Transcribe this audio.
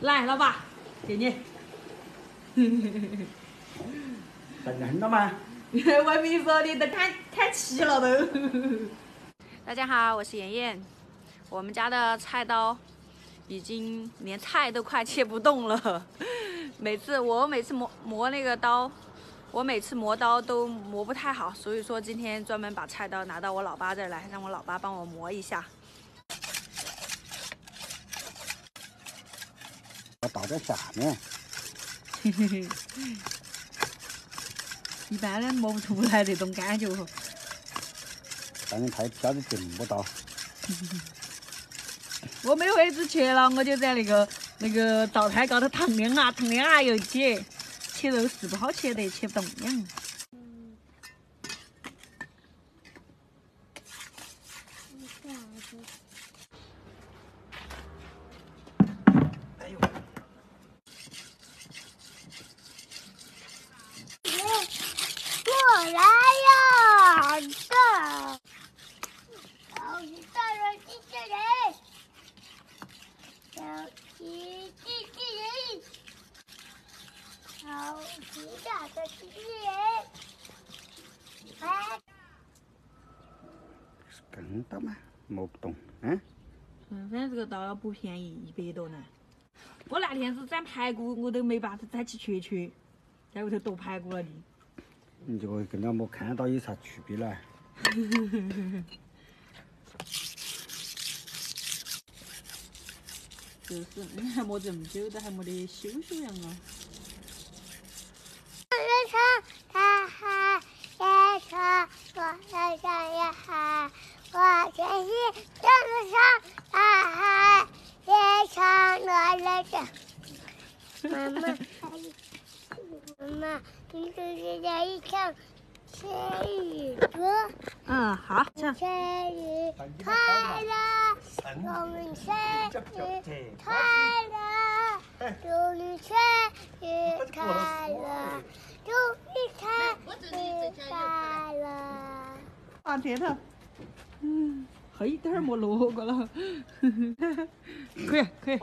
来，老爸，给你。认真了吗？外面说的都看看齐了都。大家好，我是妍妍。我们家的菜刀已经连菜都快切不动了。每次我每次磨磨那个刀，我每次磨刀都磨不太好，所以说今天专门把菜刀拿到我老爸这儿来，让我老爸帮我磨一下。要倒在下面。嘿嘿嘿一般的磨不出来这种感觉。反正太挑的劲不到。我每回子切了，我就在那个那个灶台高头烫两下，烫两下又切，切肉是不好切的，切不动样。来呀，大超级大人机器人，超级机器人，超级大的机器人，是跟到吗？我不懂，嗯？反正这个刀不便宜，一百多呢。我那天是斩排骨，我都没把它斩起圈圈，在外头剁排骨了的。你这个跟那没看到有啥区别呢？就是，你还没这么久，都还没得修修样啊。我全是这么上大海，也唱落了这。妈妈，妈妈，你就是在一唱生日歌。嗯，好，唱。生日快乐，我们生日快乐，祝你生日快乐，祝你生日快乐。啊，这头。嗯，还一点儿没落过了，可以可以。